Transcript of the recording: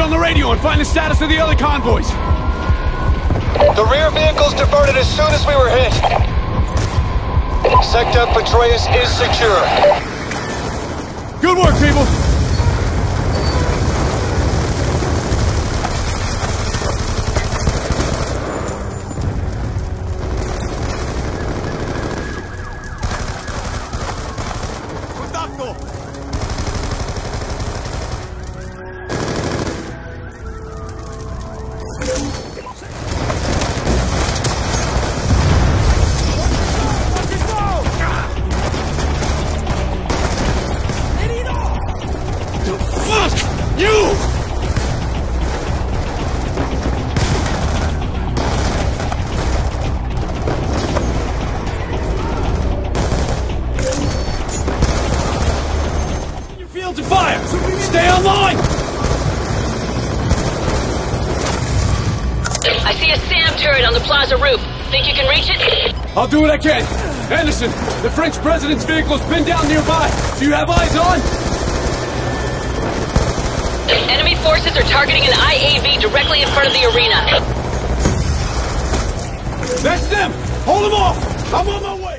on the radio and find the status of the other convoys. The rear vehicles diverted as soon as we were hit. Sector Petraeus is secure. Good work, people! Fields fire! Stay online! I see a SAM turret on the plaza roof. Think you can reach it? I'll do what I can. Anderson, the French president's vehicle's pinned down nearby. Do you have eyes on? Enemy forces are targeting an IAV directly in front of the arena. That's them! Hold them off! I'm on my way!